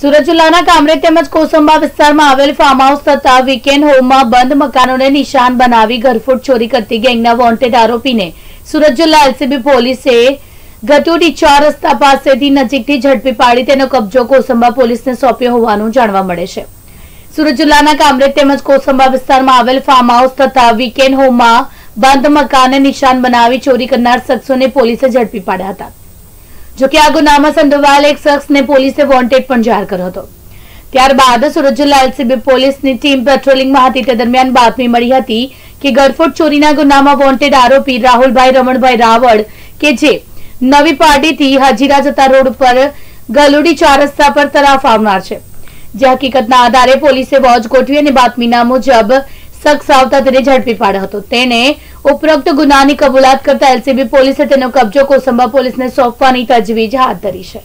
સુરત જિલ્લાના કામરેજ તેમજ કોસંબા વિસ્તારમાં આવેલ ફાર્મ હાઉસ તથા વીકેન્ડ હોમમાં બંધ મકાનોને નિશાન બનાવી ઘરફોડ ચોરી કરતી ગેંગના વોન્ટેડ આરોપીને સુરત જિલ્લા એલસીબી પોલીસે ગતુડી ચાર રસ્તા પાસેથી નજીકથી ઝડપી પાડી તેનો કબજો કોસંબા પોલીસને સોંપ્યો હોવાનું જાણવા મળે છે. સુરત જિલ્લાના કામરેજ તેમજ કોસંબા વિસ્તારમાં આવેલ ફાર્મ હાઉસ તથા વીકેન્ડ હોમમાં બંધ મકાનને નિશાન બનાવી ચોરી કરનાર શખ્સોને પોલીસે ઝડપી પાડ્યા હતા. જોકે આ ગુનામાં સંડોવાયેલ એક શખ્સને પોલીસે વોન્ટેડ પણ જાહેર કર્યો હતો. ત્યારબાદ સુરત જિલ્લા પોલીસની ટીમ પેટ્રોલિંગમાં હતી. તે દરમિયાન બાતમી મળી હતી કે ગરફોડ ચોરીના ગુનામાં વોન્ટેડ આરોપી રાહુલભાઈ, રમણભાઈ રાવળ કે જે નવી પાર્ટીથી હાજીરા જતા રોડ પર ગલુડી ચાર રસ્તા પર તરાફ આવનાર છે. જે હકીકતના આધારે પોલીસે વોચ ગોઠવી અને બાતમીના મુજબ શખ્સ આવતા તેને ઝડપી પાડ્યો હતો. તેને ઉપરોક્ત ગુનાની કબૂલાત કરતા એલસીબી પોલીસે તેનો કબજો કોસંબા પોલીસને સોંપવાની તજવીજ હાથ ધરી છે.